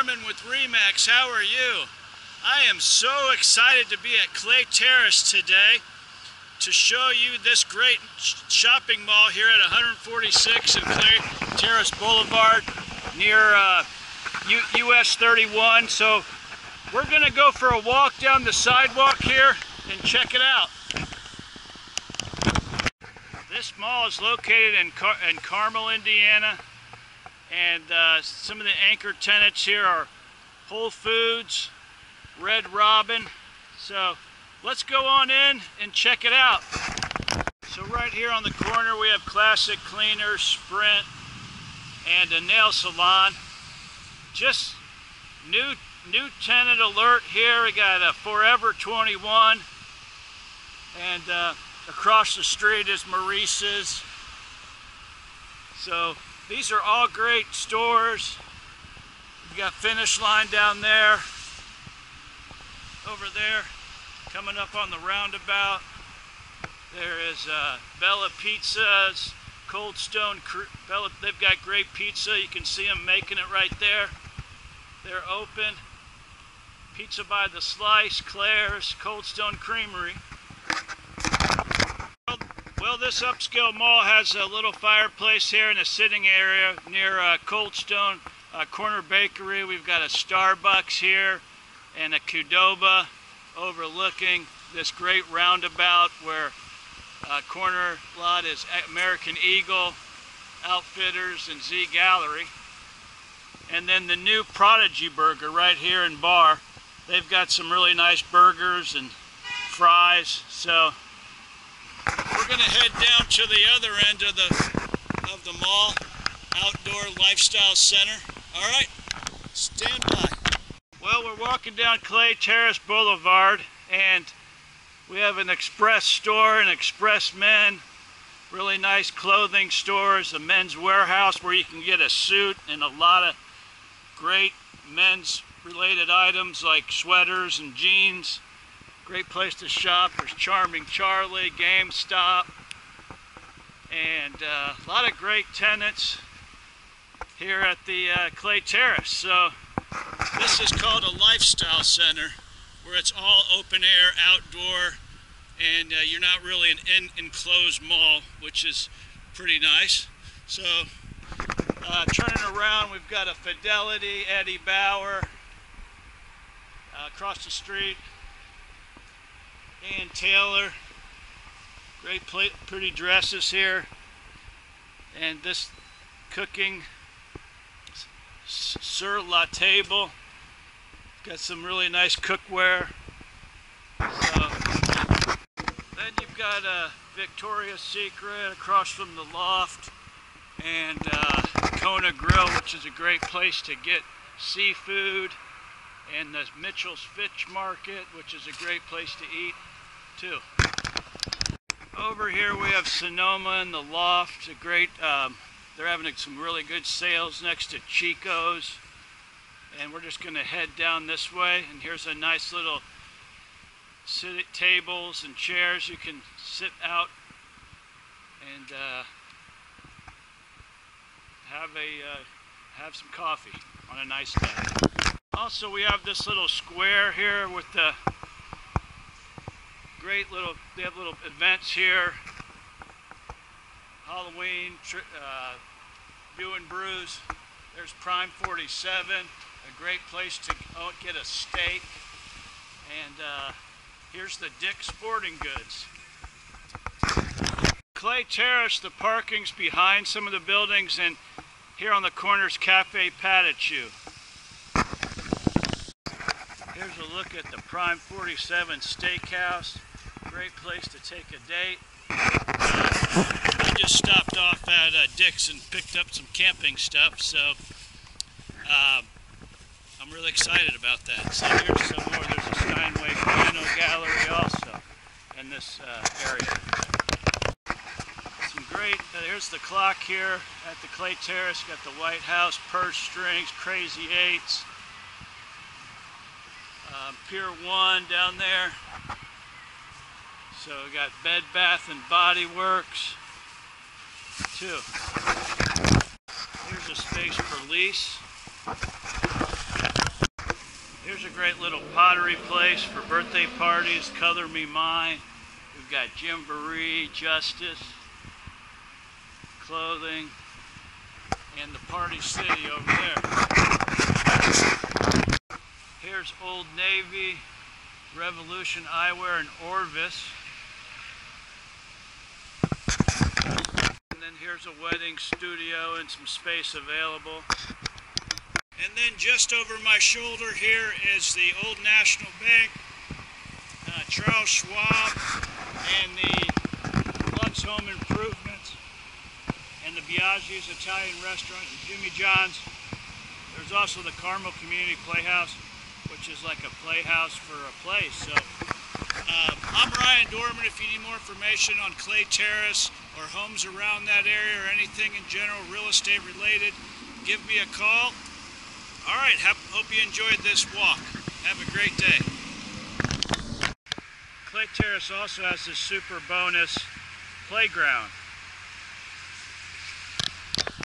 Dorman with Remax. How are you? I am so excited to be at Clay Terrace today to show you this great shopping mall here at 146 and Clay Terrace Boulevard near uh, US 31. So we're going to go for a walk down the sidewalk here and check it out. This mall is located in, Car in Carmel, Indiana. And uh, some of the anchor tenants here are Whole Foods, Red Robin. So let's go on in and check it out. So right here on the corner we have Classic Cleaners, Sprint, and a nail salon. Just new new tenant alert here. We got a Forever 21 and uh, across the street is Maurice's. So these are all great stores. You got Finish Line down there, over there, coming up on the roundabout. There is uh, Bella Pizzas, Cold Stone, Bella, they've got great pizza. You can see them making it right there. They're open. Pizza by the Slice, Claire's, Cold Stone Creamery. Well, this upscale mall has a little fireplace here in a sitting area near uh, Cold Stone uh, Corner Bakery. We've got a Starbucks here and a Qdoba overlooking this great roundabout where uh, corner lot is American Eagle, Outfitters, and Z Gallery. And then the new Prodigy Burger right here in Bar. They've got some really nice burgers and fries. So going to head down to the other end of the of the mall, outdoor lifestyle center. All right, stand by. Well, we're walking down Clay Terrace Boulevard, and we have an express store, an express men, really nice clothing stores, a men's warehouse where you can get a suit and a lot of great men's related items like sweaters and jeans. Great place to shop. There's Charming Charlie, GameStop, and uh, a lot of great tenants here at the uh, Clay Terrace. So this is called a lifestyle center where it's all open air, outdoor, and uh, you're not really an in enclosed mall, which is pretty nice. So uh, turning around, we've got a Fidelity, Eddie Bauer, uh, across the street, Ann Taylor. Great pretty dresses here. And this cooking Sur La Table. Got some really nice cookware. So, then you've got a uh, Victoria's Secret across from the loft and uh, Kona Grill, which is a great place to get seafood, and the Mitchell's Fish Market, which is a great place to eat too. Over here we have Sonoma in the Loft, a great, um, they're having some really good sales next to Chico's. And we're just gonna head down this way. And here's a nice little sit tables and chairs you can sit out and uh, have a uh, have some coffee on a nice day. Also, we have this little square here with the great little, they have little events here. Halloween, uh, and Brews. There's Prime 47, a great place to get a steak. And uh, here's the Dick Sporting Goods. Clay Terrace, the parking's behind some of the buildings, and here on the corner's Cafe Patachou. Here's a look at the Prime 47 Steakhouse. Great place to take a date. I just stopped off at uh, Dick's and picked up some camping stuff, so uh, I'm really excited about that. So here's some more. There's a Steinway Piano Gallery also in this uh, area. Some great, uh, here's the clock here at the Clay Terrace. Got the White House, purse strings, crazy eights. Um, Pier 1 down there. So we got Bed Bath and Body Works too. Here's a space for lease. Here's a great little pottery place for birthday parties, Color Me Mine. We've got Gymboree, Justice, clothing, and the Party City over there. Here's Old Navy, Revolution Eyewear, and Orvis. And here's a wedding studio and some space available. And then just over my shoulder here is the Old National Bank, uh, Charles Schwab, and the Lux Home Improvements, and the Biaggi's Italian Restaurant, and Jimmy John's. There's also the Carmel Community Playhouse, which is like a playhouse for a place. So um, I'm Ryan Dorman. If you need more information on Clay Terrace or homes around that area or anything in general real estate related, give me a call. All right, hope you enjoyed this walk. Have a great day. Clay Terrace also has this super bonus playground.